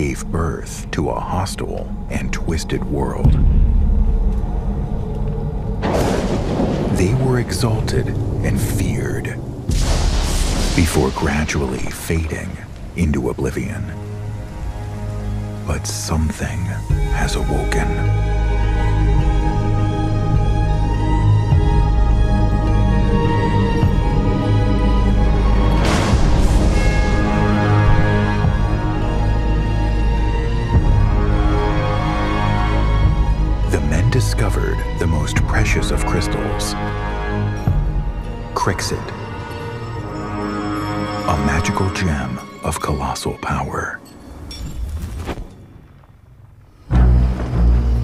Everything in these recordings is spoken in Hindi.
gave birth to a hostile and twisted world. They were exalted and feared before gradually fading into oblivion. But something has awoken. The most precious of crystals, Crixid, a magical gem of colossal power.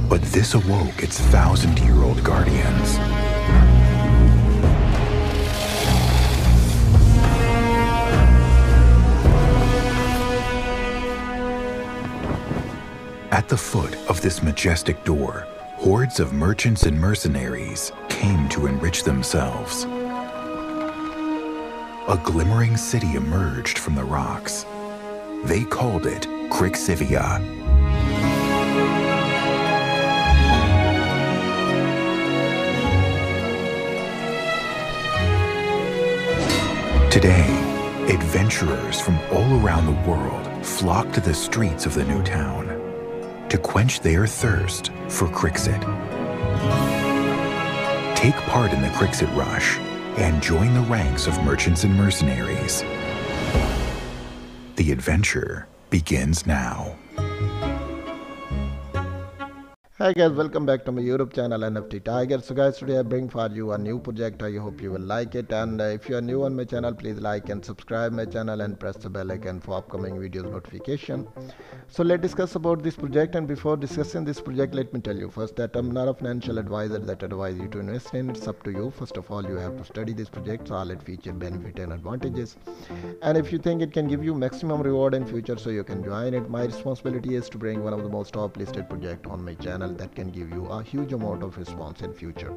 But this awoke its thousand year old guardians. At the foot of this majestic door, hordes of merchants and mercenaries came to enrich themselves. A glimmering city emerged from the rocks. They called it Crixivia. Today, adventurers from all around the world flock to the streets of the new town to quench their thirst for Crixit. Take part in the Crixit Rush and join the ranks of merchants and mercenaries. The adventure begins now. Hi guys, welcome back to my YouTube channel NFT Tiger. So guys, today I bring for you a new project. I hope you will like it. And uh, if you are new on my channel, please like and subscribe my channel and press the bell icon for upcoming videos notification. So let's discuss about this project. And before discussing this project, let me tell you first that I'm not a financial advisor that advise you to invest in. It's up to you. First of all, you have to study this project, solid feature, benefit, and advantages. And if you think it can give you maximum reward in future, so you can join it. My responsibility is to bring one of the most top listed project on my channel that can give you a huge amount of response in future.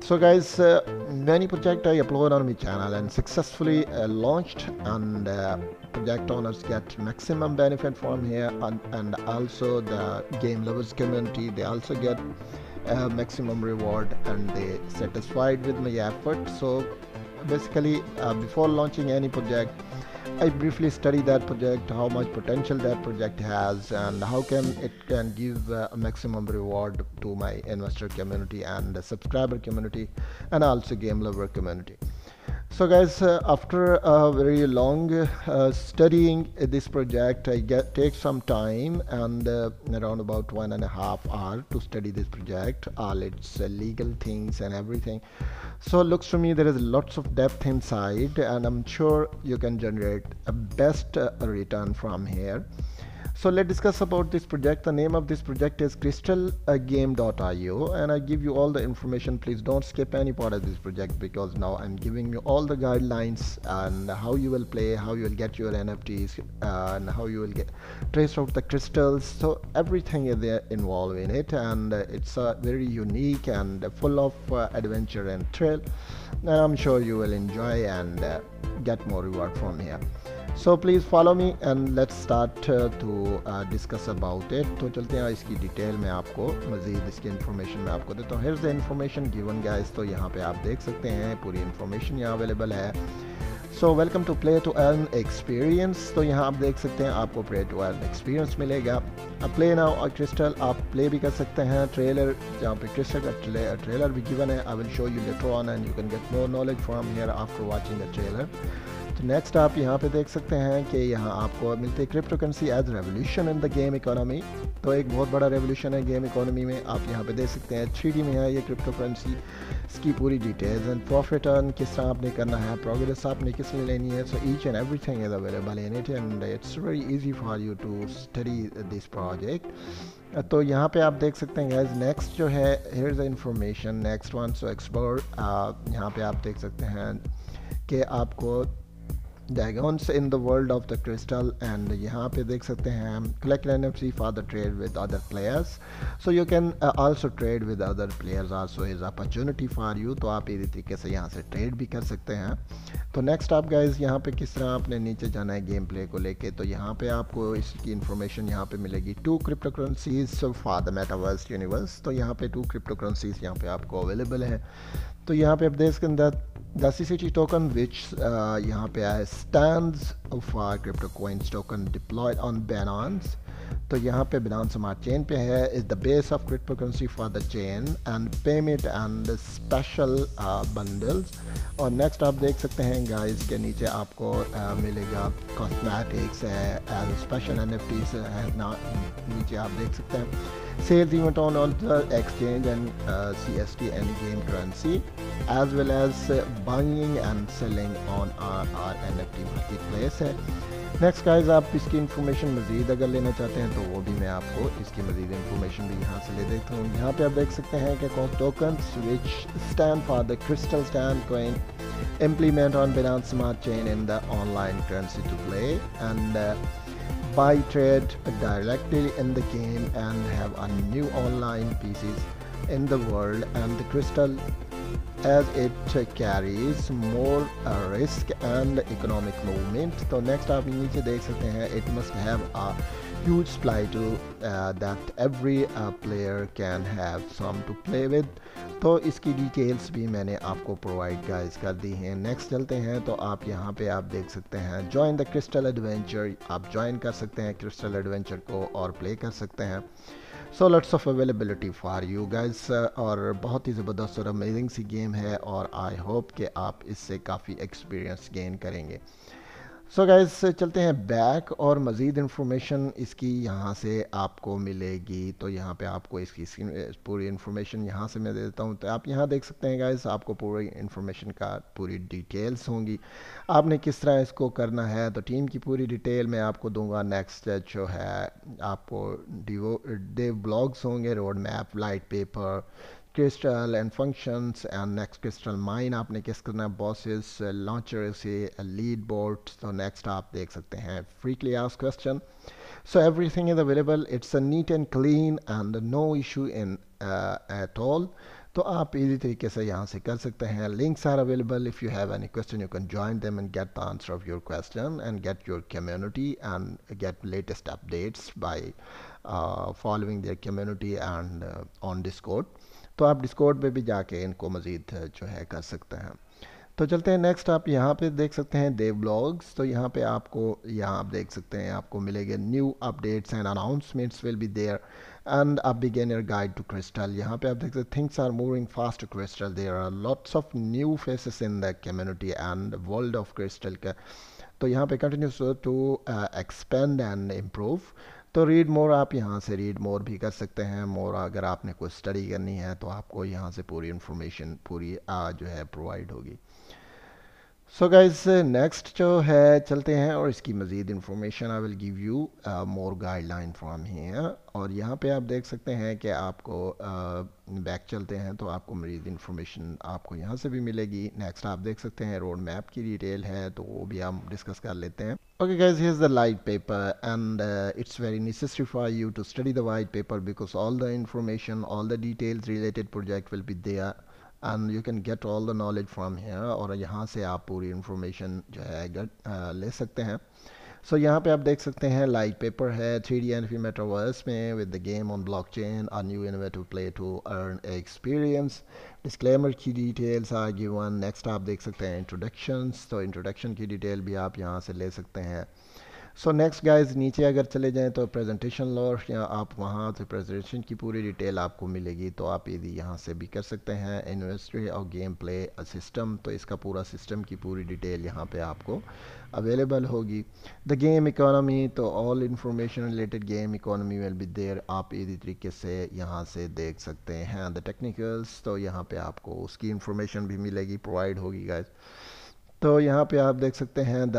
So guys uh, many project i upload on my channel and successfully uh, launched and uh, project owners get maximum benefit from here and, and also the game lovers community they also get uh, maximum reward and they satisfied with my effort. So basically uh, before launching any project I briefly study that project, how much potential that project has, and how can it can give uh, a maximum reward to my investor community and the subscriber community, and also game lover community. So guys, uh, after a very long uh, studying this project, I get take some time and uh, around about one and a half hour to study this project, all its uh, legal things and everything. So it looks to me there is lots of depth inside, and I'm sure you can generate a best uh, return from here so let's discuss about this project. The name of this project is crystalgame.io and i give you all the information. Please don't skip any part of this project because now i'm giving you all the guidelines and how you will play how you will get your nfts and how you will get trace out the crystals. So everything is there involved in it and it's uh, very unique and full of uh, adventure and thrill and i'm sure you will enjoy and uh, get more reward from here so please follow me and let's start to discuss about it तो चलते हैं इसकी डिटेल में आपको, मज़ीद इसकी इन्फॉर्मेशन मैं आपको देता हूँ। Here the information given guys तो यहाँ पे आप देख सकते हैं, पूरी इन्फॉर्मेशन यहाँ अवेलेबल है। So welcome to play to earn experience तो यहाँ आप देख सकते हैं, आपको प्ले टू अर्न एक्सपीरियंस मिलेगा। अब प्ले नाउ और क्रिस्टल आप प्ले भी कर सकते हैं। ट्रेलर जहाँ पे क्रिस्टल का ट्रेलर भी गिवन है। I will show you later on and you can get more knowledge from here after watching the trailer तो नेक्स्ट आप यहाँ पे देख सकते हैं कि यहाँ आपको मिलती crypto currency as revolution in the game economy तो एक बहुत बड़ा रेवोल्यूशन है गेम इकोनॉमी में। आप यहाँ पे देख सकते हैं थ्री में है ये क्रिप्टो करेंसी इसकी पूरी डिटेल्स एंड प्रॉफिट अर्न किस तरह आपने करना है प्रोग्रेस आपने किसमें लेनी है। So each and every thing is available in it and it's very easy for you to study this project तो यहाँ पे आप देख सकते हैं गैस नेक्स्ट जो है here is information next one so explore यहाँ पे आप देख सकते हैं कि आपको dragons in the world of the crystal and यहाँ पे देख सकते हैं collect N F C for the trade with other players so you can also trade with other players also is opportunity for you तो आप इसी तरीके से यहाँ से ट्रेड भी कर सकते हैं। तो नेक्स्ट आप गाइज़ यहाँ पे किस तरह आपने नीचे जाना है गेम प्ले को लेके? तो यहाँ पे आपको इसकी इन्फॉर्मेशन यहाँ पे मिलेगी। Two crypto currencies for the metaverse universe तो यहाँ पे टू क्रिप्टो करेंसीज यहाँ पे आपको अवेलेबल है। तो यहाँ पे अपडेट्स के अंदर the C C T token which यहाँ पे आया stand crypto coins token deploy on Binance तो यहाँ पे Binance Smart Chain पे है is the base of cryptocurrency for the chain and payment and special uh, bundles और नेक्स्ट आप देख सकते हैं गाइस के नीचे आपको uh, मिलेगा कॉस्मेटिक्स है एज स्पेशल एन एफ़ है ना नीचे आप देख सकते हैं sales event on, on the exchange and uh, CST and game currency as well as uh, buying and selling on our, our NFT marketplace है नेक्स्ट गाइज़ आप इसकी इन्फॉर्मेशन मज़ीद अगर लेना चाहते हैं तो वो भी मैं आपको इसकी मज़ीद इन्फॉर्मेशन भी यहाँ से ले देता हूँ यहाँ पे आप देख सकते हैं कि token which stand for the crystal stand coin on Binance Smart Chain in the online currency to play and uh, buy trade directly in the game and have a new online pieces in the world and the crystal as it carries more uh, risk and economic movement. तो next आप नीचे देख सकते हैं it must have a huge supply to uh, that every uh, player can have some to play with. तो इसकी डिटेल्स भी मैंने आपको प्रोवाइड गाइस कर दी हैं। नेक्स्ट चलते हैं तो आप यहाँ पे आप देख सकते हैं ज्वाइन द क्रिस्टल एडवेंचर आप ज्वाइन कर सकते हैं क्रिस्टल एडवेंचर को और प्ले कर सकते हैं। So lots of availability for you guys और बहुत ही ज़बरदस्त और अमेजिंग सी गेम है और आई होप कि आप इससे काफ़ी एक्सपीरियंस गेन करेंगे। सो so गाइस चलते हैं बैक और मज़ीद इन्फॉर्मेशन इसकी यहाँ से आपको मिलेगी। तो यहाँ पे आपको इसकी पूरी इन्फॉर्मेशन यहाँ से मैं दे देता हूँ। तो आप यहाँ देख सकते हैं गाइस आपको पूरी इन्फॉर्मेशन का पूरी डिटेल्स होंगी। आपने किस तरह इसको करना है तो टीम की पूरी डिटेल मैं आपको दूँगा। नेक्स्ट जो है, आपको डिवो डेव ब्लॉग्स होंगे road map light paper crystal and functions and next crystal mine आपने किस करना है? बॉसेस लॉन्चर से लीड बोर्ड तो नेक्स्ट आप देख सकते हैं frequently ask question so everything is available it's a neat and clean and no issue in at all तो आप इजी तरीके से यहाँ से कर सकते हैं। Links are available if you have any question you can join them and get the answer of your question and get your community and get latest updates by following their community and on discord तो आप डिस्कोड पे भी जाके इनको मज़ीद जो है कर सकते हैं। तो चलते हैं नेक्स्ट आप यहाँ पे देख सकते हैं देव ब्लॉग्स तो यहाँ पे आपको, यहाँ आप देख सकते हैं, आपको मिलेंगे new updates and announcements will be there and a beginner guide to crystal यहाँ पे आप देख सकते हैं things are moving fast to crystal there are lots of new faces in the community and world of crystal का तो यहाँ पे continues to expand and improve तो रीड मोर आप यहाँ से रीड मोर भी कर सकते हैं। मोर अगर आपने कोई स्टडी करनी है तो आपको यहाँ से पूरी इन्फॉर्मेशन पूरी आ, जो है प्रोवाइड होगी। सो गाइज़ नेक्स्ट जो है चलते हैं और इसकी मज़ीद information I will give you more guideline from here और यहाँ पे आप देख सकते हैं कि आपको बैक uh, चलते हैं तो आपको मज़ीद इंफॉर्मेशन आपको यहाँ से भी मिलेगी। नेक्स्ट आप देख सकते हैं रोड मैप की डिटेल है तो वो भी हम डिस्कस कर लेते हैं। Okay guys here's the light paper and it's very necessary for you to study the white paper because all the information all the details related project will be there and you can get all the knowledge from here और यहाँ से आप पूरी इन्फॉर्मेशन जो है गेट uh, ले सकते हैं। सो so, यहाँ पे आप देख सकते हैं लाइट पेपर है three D N F metaverse में with the game on block chain a new innovative play to earn experience disclaimer की डिटेल्स आर गिवन नेक्स्ट आप देख सकते हैं इंट्रोडक्शंस तो इंट्रोडक्शन की डिटेल भी आप यहाँ से ले सकते हैं। सो नेक्स्ट गाइज़ नीचे अगर चले जाएँ तो प्रेजेंटेशन लॉर या आप वहाँ से प्रेजेंटेशन की पूरी डिटेल आपको मिलेगी तो आप यदि यहाँ से भी कर सकते हैं। इन्वेस्ट्री और गेम प्ले सिस्टम तो इसका पूरा सिस्टम की पूरी डिटेल यहाँ पे आपको अवेलेबल होगी। द गेम इकोनॉमी तो all information related game economy will be there आप इसी तरीके से यहाँ से देख सकते हैं। द टेक्निकल्स तो यहाँ पे आपको उसकी इंफॉर्मेशन भी मिलेगी प्रोवाइड होगी गाइज़ तो यहाँ पे आप देख सकते हैं द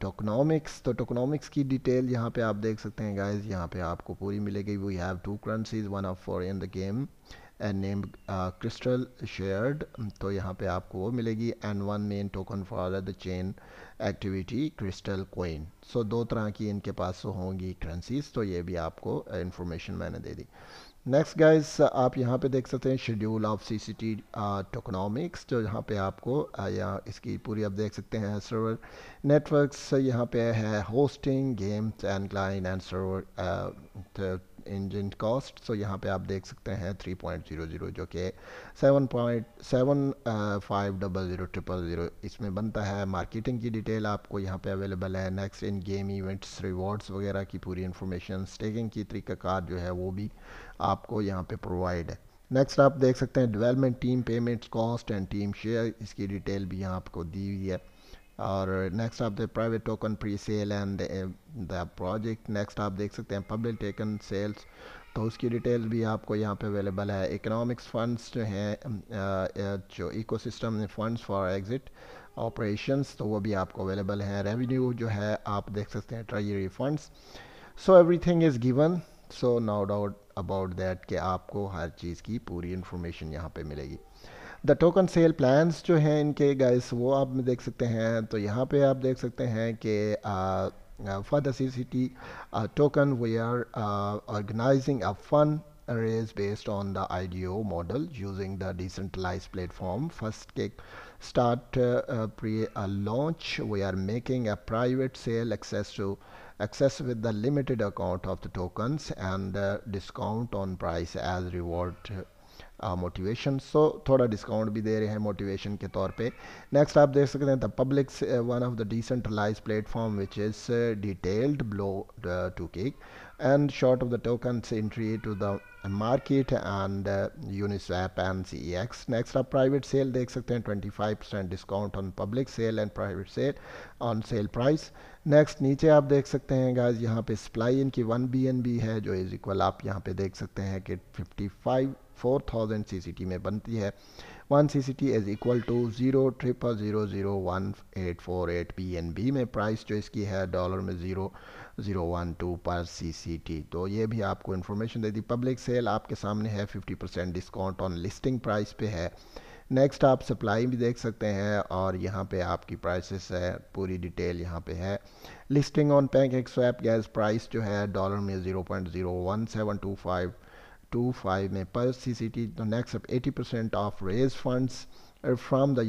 टोकनॉमिक्स। तो टोकनॉमिक्स की डिटेल यहाँ पे आप देख सकते हैं गाइज़ यहाँ पे आपको पूरी मिलेगी। We have two currencies one of for in the game and name crystal shared तो यहाँ पे आपको वो मिलेगी and one main token for the chain activity crystal coin so दो तरह की इनके पास होंगी करेंसीज तो ये भी आपको इंफॉर्मेशन मैंने दे दी। नेक्स्ट गाइस आप यहाँ पे देख सकते हैं schedule of C C T tokenomics जो यहाँ पे आपको uh, या इसकी पूरी आप देख सकते हैं सर्वर नेटवर्क्स यहाँ पे है hosting games and client and server engine cost so यहाँ पे आप देख सकते हैं 3.00 जो कि 7.7500 ट्रिपल ज़ीरो इसमें बनता है। मार्केटिंग की डिटेल आपको यहाँ पे अवेलेबल है। Next in game events rewards वगैरह की पूरी इन्फॉर्मेशन स्टेकिंग की तरीक़ाकार जो है वो भी आपको यहाँ पे प्रोवाइड है। नेक्स्ट आप देख सकते हैं development team payments cost and team share इसकी डिटेल भी यहाँ आपको दी हुई है। और नेक्स्ट आप the private token pre sale and the project next आप देख सकते हैं पब्लिक टेकन सेल्स तो उसकी डिटेल्स भी आपको यहाँ पे अवेलेबल है। इकोनॉमिक्स फंड्स जो हैं जो ecosystem funds for exit operations तो वो भी आपको अवेलेबल हैं। रेवेन्यू जो है, आप देख सकते हैं treasury funds so everything is given so no doubt about that कि आपको हर चीज़ की पूरी इन्फॉर्मेशन यहाँ पे मिलेगी। द टोकन सेल प्लान्स जो हैं इनके गाइस वो आप देख सकते हैं। तो यहाँ पे आप देख सकते हैं कि for the C C T token we are organizing a fund raise based on the IDO model using the decentralize platform first के start pre launch we are making a private sale access to access with the limited account of the tokens and discount on price as reward motivation so थोड़ा डिस्काउंट भी दे रहे हैं मोटिवेशन के तौर पे नेक्स्ट आप देख सकते हैं the public one of the decentralize platform which is detailed below to cake and short of the tokens entry to the market and uh, Uniswap and CEX. Next up private sale देख सकते हैं 25% discount on public sale and private sale on sale price. Next नीचे आप देख सकते हैं गाइस यहाँ पे सप्लाई इनकी वन बी एन बी है जो इज़ इक्वल आप यहाँ पे देख सकते हैं कि 55 four thousand C C T में बनती है one C C T is equal to zero triple zero zero one eight four eight P N B में प्राइस जो इसकी है डॉलर में ज़ीरो ज़ीरो वन टू पर सी सी टी तो ये भी आपको इन्फॉर्मेशन दे दी। पब्लिक सेल आपके सामने है fifty percent discount on listing price पे है। नेक्स्ट आप सप्लाई भी देख सकते हैं और यहाँ पे आपकी प्राइसेस है, पूरी डिटेल यहाँ पे है। लिस्टिंग ऑन पैंक एक स्वैप गैस प्राइस जो है डॉलर में zero point zero one seven two five two five में। पर सी सी टी तो next up eighty percent of raise funds from the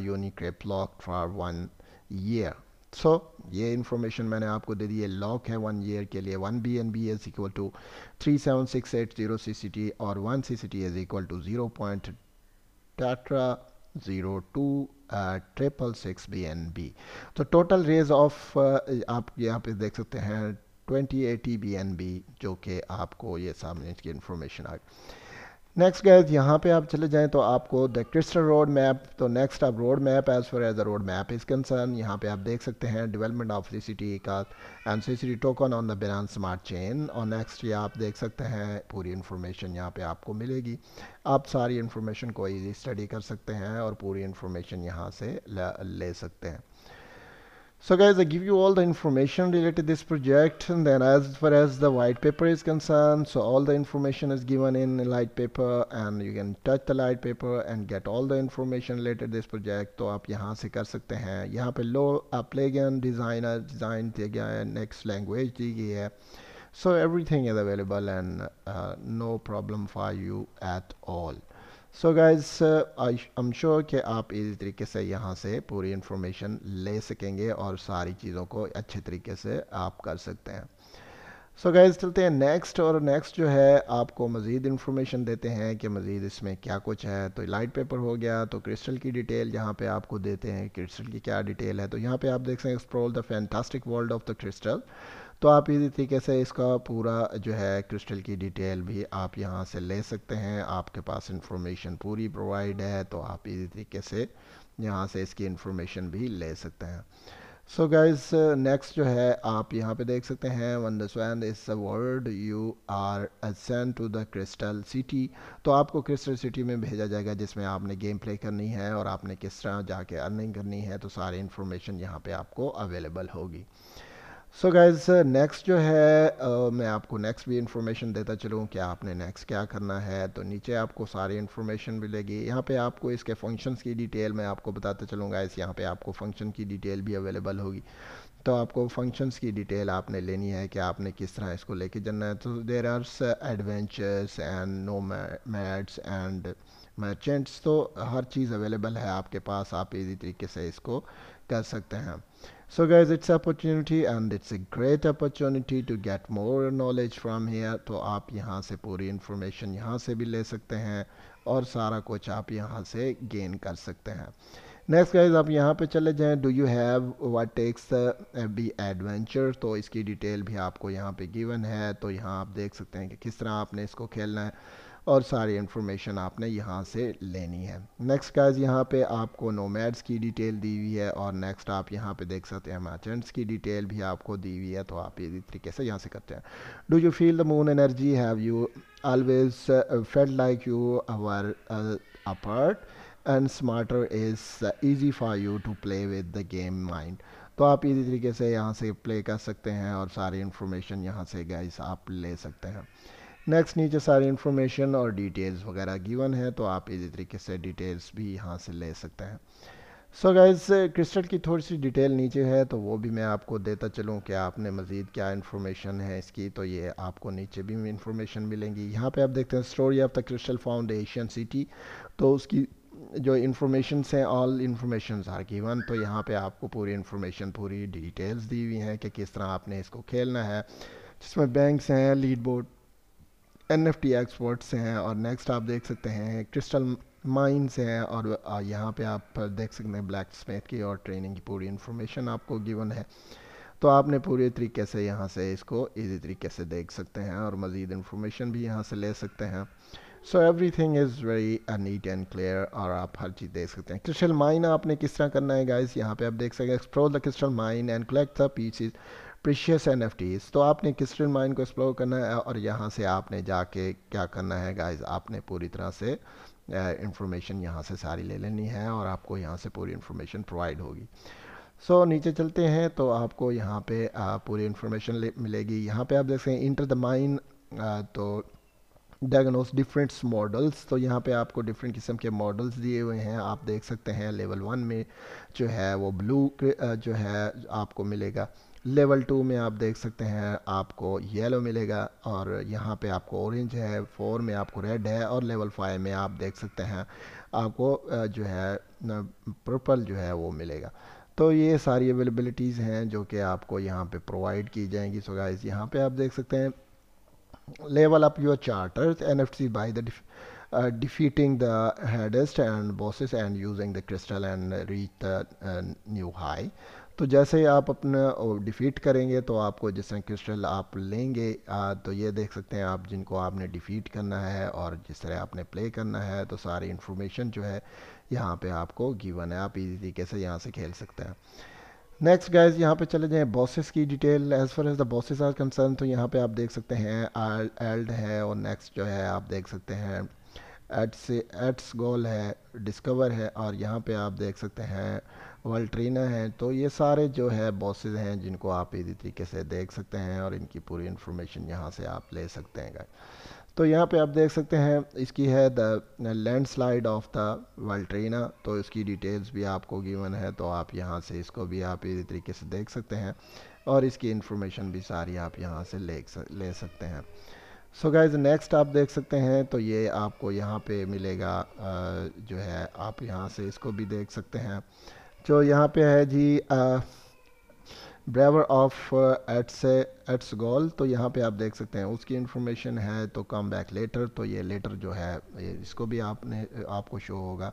Unicrypt lock for one year so ये इन्फॉर्मेशन मैंने आपको दे दी है लॉक है वन ईयर के लिए। One B N B is equal to three seven six eight zero C C T और one C C T is equal to zero point tetra zero two triple six B N B तो टोटल रेज ऑफ़ आप यहाँ पे देख सकते हैं twenty eighty B N B जो कि आपको ये सामने इसकी इन्फॉर्मेशन आ गई नेक्स्ट गैस यहाँ पे आप चले जाएँ तो आपको द क्रिस्टल रोड मैप तो नेक्स्ट आप road map as far as the road map is concern यहाँ पे आप देख सकते हैं development of C C T का and C C T token on the Binance smart chain और नेक्स्ट ये आप देख सकते हैं पूरी इन्फॉर्मेशन यहाँ पे आपको मिलेगी। आप सारी इन्फॉर्मेशन को ईजी स्टडी कर सकते हैं और पूरी इन्फॉर्मेशन यहाँ से ले सकते हैं। So guys, I give you all the information related to this project and then as far as the white paper is concerned, so all the information is given in light paper and you can touch the light paper and get all the information related to this project. तो आप यहाँ से कर सकते हैं यहाँ पे लो प्लेगन डिज़ाइनर डिज़ाइन दिया गया है नेक्स्ट लैंग्वेज दी गई है so everything is available and uh, no problem for you at all so guys I sure कि आप इसी तरीके से यहाँ से पूरी इन्फॉर्मेशन ले सकेंगे और सारी चीज़ों को अच्छे तरीके से आप कर सकते हैं। सो so चलते हैं नेक्स्ट और नेक्स्ट जो है, आपको मज़ीद इन्फॉर्मेशन देते हैं कि मज़ीद इसमें क्या कुछ है। तो लाइट पेपर हो गया तो क्रिस्टल की डिटेल यहाँ पे आपको देते हैं क्रिस्टल की क्या डिटेल है। तो यहाँ पे आप देख सकते हैं explore the fantastic world of the crystal तो आप इसी तरीके से इसका पूरा जो है क्रिस्टल की डिटेल भी आप यहाँ से ले सकते हैं। आपके पास इंफॉर्मेशन पूरी प्रोवाइड है तो आप इसी तरीके से यहाँ से इसकी इंफॉर्मेशन भी ले सकते हैं। सो गाइस नेक्स्ट जो है, आप यहाँ पे देख सकते हैं one the is a word you are ascent to the crystal city तो आपको क्रिस्टल सिटी में भेजा जाएगा, जिसमें आपने गेम प्ले करनी है और आपने किस तरह जाके अर्निंग करनी है तो सारी इन्फॉर्मेशन यहाँ पे आपको अवेलेबल होगी। सो गाइज़ नेक्स्ट जो है uh, मैं आपको नेक्स्ट भी इंफॉर्मेशन देता चलूँ कि आपने नेक्स्ट क्या करना है तो नीचे आपको सारी इन्फॉर्मेशन मिलेगी। यहाँ पे आपको इसके फ़ंक्शंस की डिटेल मैं आपको बताता चलूँगा इस यहाँ पे आपको फ़ंक्शन की डिटेल भी अवेलेबल होगी। तो आपको फ़ंक्शंस की डिटेल आपने लेनी है कि आपने किस तरह इसको लेके जाना है। तो there are adventures and no mats and merchants तो हर चीज़ अवेलेबल है आपके पास आप इजी तरीके से इसको कर सकते हैं। So guys, it's opportunity and it's a great opportunity to get more knowledge from here. तो आप यहाँ से पूरी information यहाँ से भी ले सकते हैं और सारा कुछ आप यहाँ से गेन कर सकते हैं। नेक्स्ट गाइज़ आप यहाँ पे चले जाएँ। Do you have what takes be adventure तो इसकी डिटेल भी आपको यहाँ पे गिवन है। तो यहाँ आप देख सकते हैं कि किस तरह आपने इसको खेलना है। और सारी इन्फॉर्मेशन आपने यहाँ से लेनी है। नेक्स्ट गाइज़ यहाँ पे आपको नोमैड्स की डिटेल दी हुई है और नेक्स्ट आप यहाँ पे देख सकते हैं मर्चेंट्स की डिटेल भी आपको दी हुई है तो आप इसी तरीके से यहाँ से करते हैं। Do you feel the moon energy have you always felt like you our apart and smarter is easy for you to play with the game mind तो आप इसी तरीके से यहाँ से प्ले कर सकते हैं और सारी इन्फॉर्मेशन यहाँ से गाइस आप ले सकते हैं। नेक्स्ट नीचे सारी इन्फॉर्मेशन और डिटेल्स वगैरह गिवन है तो आप इसी तरीके से डिटेल्स भी यहाँ से ले सकते हैं। सो गाइज़ क्रिस्टल की थोड़ी सी डिटेल नीचे है तो वो भी मैं आपको देता चलूँ कि आपने मज़ीद क्या इन्फॉर्मेशन है इसकी तो ये आपको नीचे भी इन्फॉर्मेशन मिलेंगी। यहाँ पे आप देखते हैं story of the crystal foundation city तो उसकी जो इन्फॉर्मेशन हैं ऑल इन्फॉर्मेशन आर गिवन तो यहाँ पे आपको पूरी इन्फॉर्मेशन पूरी डिटेल्स दी हुई हैं कि किस तरह आपने इसको खेलना है। जिसमें बैंक्स हैं lead board N F T experts हैं और नेक्स्ट आप देख सकते हैं क्रिस्टल माइंस हैं और यहाँ पे आप देख सकते हैं ब्लैक स्मिथ की और ट्रेनिंग की पूरी इन्फॉर्मेशन आपको गिवन है। तो आपने पूरे तरीके से यहाँ से इसको इजी तरीके से देख सकते हैं और मज़ीद इन्फॉर्मेशन भी यहाँ से ले सकते हैं। So everything is very neat and clear और आप हर चीज़ देख सकते हैं। क्रिस्टल माइन आपने किस तरह करना है गाइस यहाँ पे आप देख सकते हैं explore the crystal mine and collect the pieces precious an तो आपने क्रिस्टल माइन को एक्सप्लोर करना है और यहाँ से आपने जाके क्या करना है गाइज़ आपने पूरी तरह से इंफॉर्मेशन यहाँ से सारी ले लेनी है और आपको यहाँ से पूरी इंफॉर्मेशन प्रोवाइड होगी। सो so, नीचे चलते हैं तो आपको यहाँ पे आ, पूरी इंफॉर्मेशन मिलेगी। यहाँ पे आप देख सकते हैं इंटर द माइन तो डायग्नोस डिफरेंट मॉडल्स तो यहाँ पे आपको डिफरेंट किस्म के मॉडल्स दिए हुए हैं। आप देख सकते हैं लेवल वन में जो है वो ब्लू जो है आपको मिलेगा। लेवल टू में आप देख सकते हैं, आपको येलो मिलेगा और यहाँ पे आपको ऑरेंज है फोर में आपको रेड है और लेवल फाइव में आप देख सकते हैं, आपको जो है पर्पल जो है वो मिलेगा। तो ये सारी अवेलेबिलिटीज़ हैं जो कि आपको यहाँ पे प्रोवाइड की जाएँगी। सो गाइस यहाँ पे आप देख सकते हैं level up your charters N F C by the defeating the hardest and bosses and using the crystal and reach the new high तो जैसे ही आप अपना डिफ़ीट करेंगे तो आपको जिस तरह क्रिस्टल आप लेंगे आ, तो ये देख सकते हैं आप जिनको आपने डिफ़ीट करना है और जिस तरह आपने प्ले करना है तो सारी इन्फॉर्मेशन जो है यहाँ पे आपको गिवन है। आप इजी तरीके से यहाँ से खेल सकते हैं। नेक्स्ट गाइज़ यहाँ पे चले जाएँ बॉसेस की detail as far as the bosses are concern तो यहाँ पे आप देख सकते हैं एल्ड है और नेक्स्ट जो है आप देख सकते हैं एट्स एट्स गोल है डिस्कवर है और यहाँ पे आप देख सकते हैं वल्ट्रीना है तो ये सारे जो है बॉसेज हैं जिनको आप इसी तरीके से देख सकते हैं और इनकी पूरी इन्फॉर्मेशन यहाँ से आप ले सकते हैं तो यहाँ पे आप देख सकते हैं, इसकी है the land slide of the वल्ट्रीना तो इसकी डिटेल्स भी आपको गिवन है तो आप यहाँ से इसको भी आप इसी तरीके से देख सकते हैं और इसकी इन्फॉर्मेशन भी सारी आप यहाँ से ले ले सकते हैं। सो गाइज़ नेक्स्ट आप देख सकते हैं तो ये आपको यहाँ पे मिलेगा जो है आप यहाँ से इसको भी देख सकते हैं। जो यहाँ पे है जी ब्रेवर ऑफ़ एट्स एट्स गोल तो यहाँ पे आप देख सकते हैं। उसकी इन्फॉर्मेशन है तो कम बैक लेटर तो ये लेटर जो है इसको भी आपने, आपको शो होगा।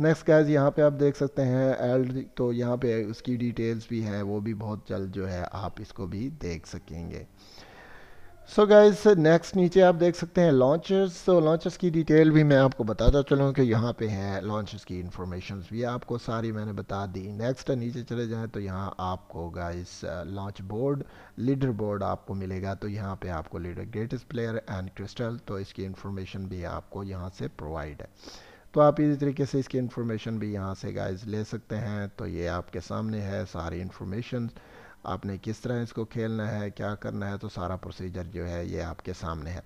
नेक्स्ट गैज यहाँ पे आप देख सकते हैं एल्ड तो यहाँ पे उसकी डिटेल्स भी हैं, वो भी बहुत जल्द जो है आप इसको भी देख सकेंगे। सो गाइस नेक्स्ट नीचे आप देख सकते हैं लॉन्चर्स तो लॉन्चर्स की डिटेल भी मैं आपको बताता चलूँ कि यहाँ पे है लॉन्चर्स की इन्फॉर्मेशन भी आपको सारी मैंने बता दी. नेक्स्ट नीचे चले जाएँ तो यहाँ आपको guys launch board leader board आपको मिलेगा. तो यहाँ पे आपको leader greatest player and crystal तो इसकी इन्फॉर्मेशन भी आपको यहाँ से प्रोवाइड है. तो आप इसी तरीके से इसकी इन्फॉर्मेशन भी यहाँ से गाइज़ ले सकते हैं. तो ये आपके सामने है सारी इंफॉर्मेशन आपने किस तरह इसको खेलना है, क्या करना है तो सारा प्रोसीजर जो है ये आपके सामने है।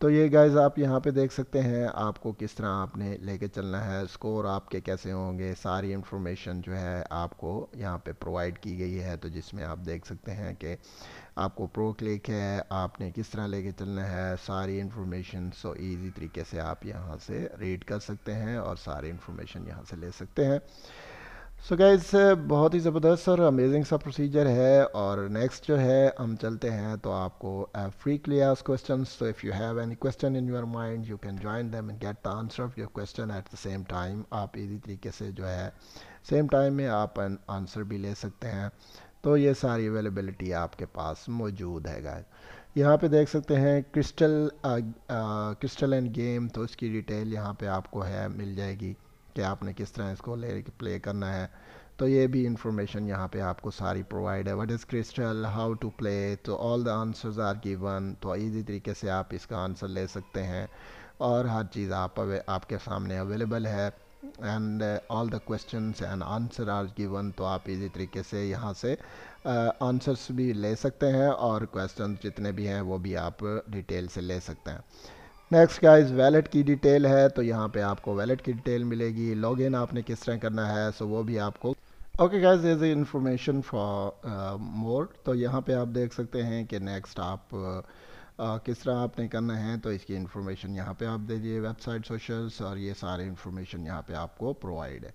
तो ये गाइज़ आप यहाँ पे देख सकते हैं आपको किस तरह आपने लेके चलना है स्कोर आपके कैसे होंगे, सारी इन्फॉर्मेशन जो है आपको यहाँ पे प्रोवाइड की गई है। तो जिसमें आप देख सकते हैं कि आपको प्रो क्लिक है, आपने किस तरह लेके चलना है, सारी इन्फॉर्मेशन सो इजी तरीके से आप यहाँ से रीड कर सकते हैं और सारी इन्फॉर्मेशन यहाँ से ले सकते हैं। सो गाइज़ बहुत ही ज़बरदस्त और अमेजिंग सा प्रोसीजर है और नेक्स्ट जो है, हम चलते हैं तो आपको free clear question so if you have any question in your mind you can join them and get the answer of your question at the same time आप इजी तरीके से जो है सेम टाइम में आप आंसर भी ले सकते हैं। तो ये सारी अवेलेबिलिटी आपके पास मौजूद है गाइज़ यहाँ पे देख सकते हैं क्रिस्टल क्रिस्टल एंड गेम तो उसकी डिटेल यहाँ पे आपको है, मिल जाएगी। कि आपने किस तरह इसको ले प्ले करना है। तो ये भी इंफॉर्मेशन यहाँ पे आपको सारी प्रोवाइड है। What is crystal how to play तो all the answers are given तो इजी तरीके से आप इसका आंसर ले सकते हैं। और हर चीज़ आप आपके सामने अवेलेबल है। And all the question and answer are given तो आप इजी तरीके से यहाँ से आंसर्स uh, भी ले सकते हैं। और क्वेश्चन जितने भी हैं वो भी आप डिटेल से ले सकते हैं। नेक्स्ट गाइस वैलेट की डिटेल है तो यहाँ पे आपको वैलेट की डिटेल मिलेगी। लॉगिन आपने किस तरह करना है सो वो भी आपको। Okay guys is information for more तो यहाँ पे आप देख सकते हैं कि नेक्स्ट आप uh, किस तरह आपने करना है तो इसकी इन्फॉर्मेशन यहाँ पे आप दे दिए वेबसाइट सोशल्स और ये सारे इन्फॉर्मेशन यहाँ पे आपको प्रोवाइड है।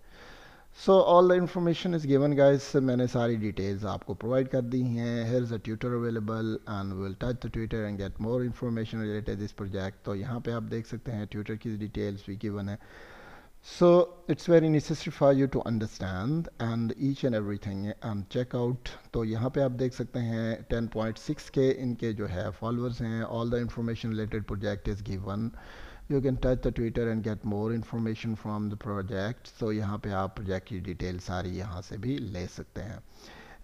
So all the information is given guys मैंने सारी डिटेल्स आपको प्रोवाइड कर दी हैं। Here is a tutor available and will touch the Twitter and get more information related this project तो यहाँ पे आप देख सकते हैं ट्विटर की डिटेल्स भी गिवन है। So it's very necessary for you to understand and each and everything and check out तो यहाँ पे आप देख सकते हैं 10.6 के इनके जो है फॉलोअर्स हैं। All the information related project is given you can touch the twitter and get more information from the project so, यहाँ पे आप प्रोजेक्ट की डिटेल सारी यहाँ से भी ले सकते हैं।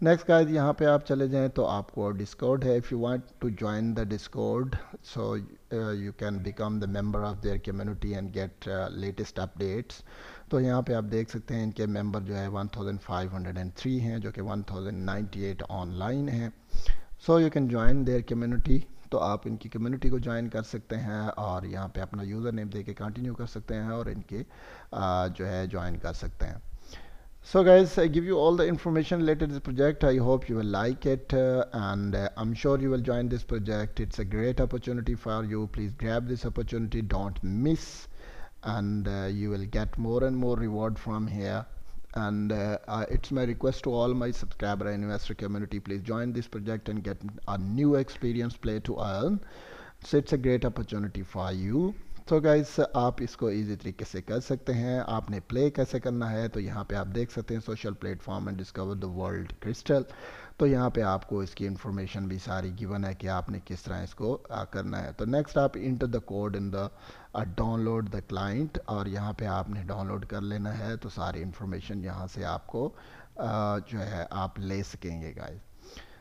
नेक्स्ट गाइस यहाँ पे आप चले जाएँ तो आपको डिस्कॉर्ड है। If you want to join the Discord so you can become the member of their community and get latest updates तो यहाँ पे आप देख सकते हैं इनके मेंबर जो है 1503 हैं, जो कि 1098 ऑनलाइन हैं। So you can join their community तो आप इनकी कम्युनिटी को ज्वाइन कर सकते हैं और यहाँ पे अपना यूज़र नेम दे के कंटिन्यू कर सकते हैं और इनके जो है ज्वाइन कर सकते हैं। So guys I give you all the information related this project I hope you will like it and I am sure you will join this project it's a great opportunity for you please grab this opportunity don't miss and you will get more and more reward from here and uh, uh, it's my request to all my subscriber and investor community please join this project and get a new experience play to earn so it's a great opportunity for you तो गाइस आप इसको इजी तरीके से कर सकते हैं आपने प्ले कैसे करना है तो यहाँ पे आप देख सकते हैं social platform and discover the world crystal तो यहाँ पे आपको इसकी इन्फॉर्मेशन भी सारी गिवन है कि आपने किस तरह इसको करना है। तो नेक्स्ट आप enter the code in the download the client और यहाँ पे आपने डाउनलोड कर लेना है तो सारी इन्फॉर्मेशन यहाँ से आपको जो है आप ले सकेंगे guys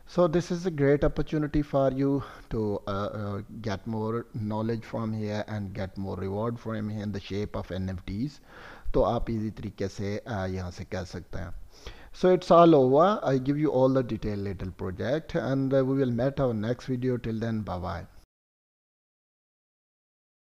so this is a great opportunity for you to uh, uh, get more knowledge from here and get more reward from here in the shape of NFTs तो आप इजी तरीके से यहाँ से कह सकते हैं। So it's all over. I give you all the detailed little project and uh, we will meet our next video. Till then, bye bye.